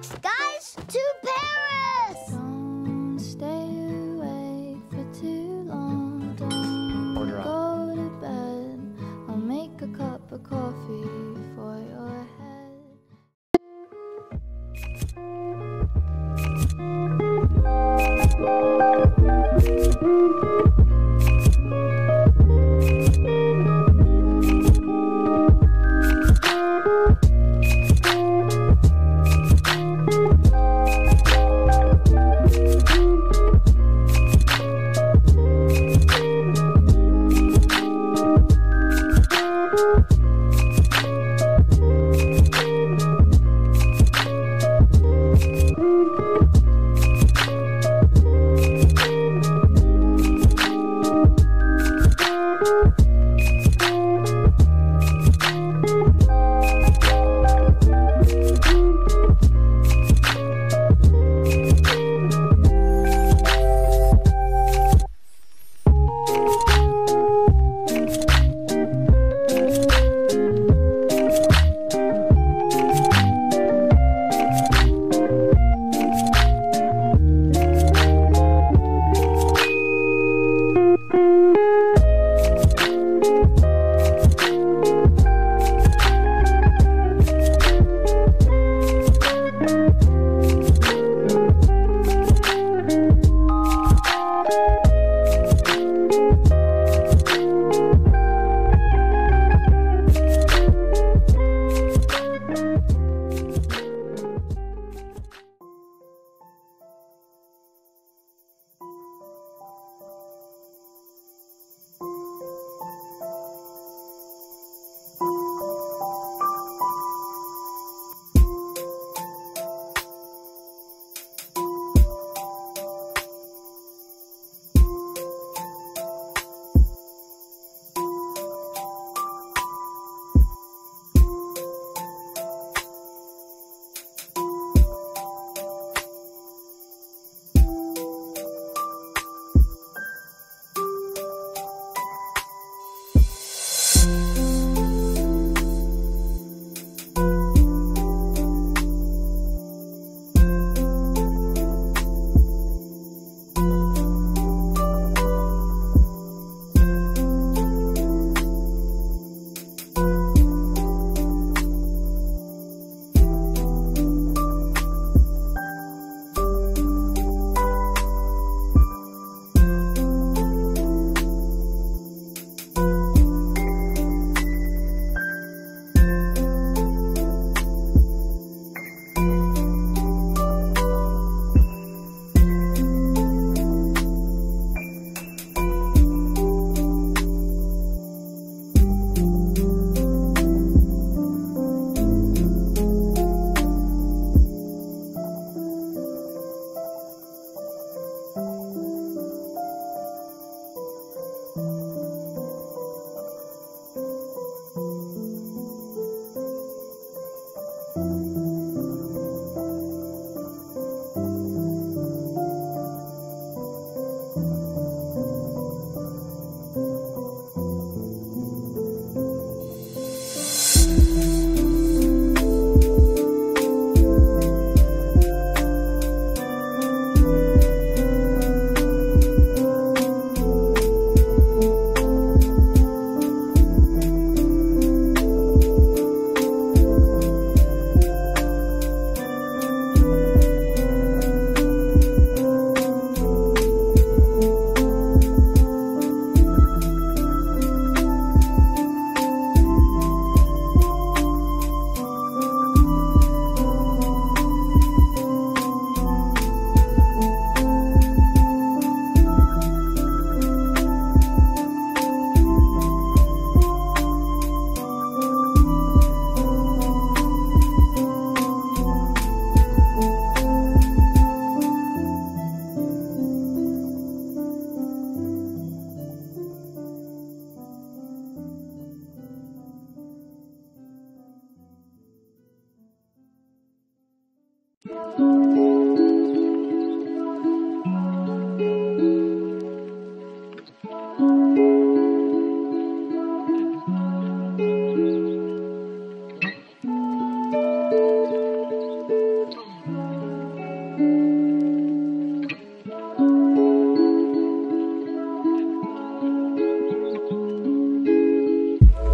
Guys, to Paris!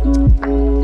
Música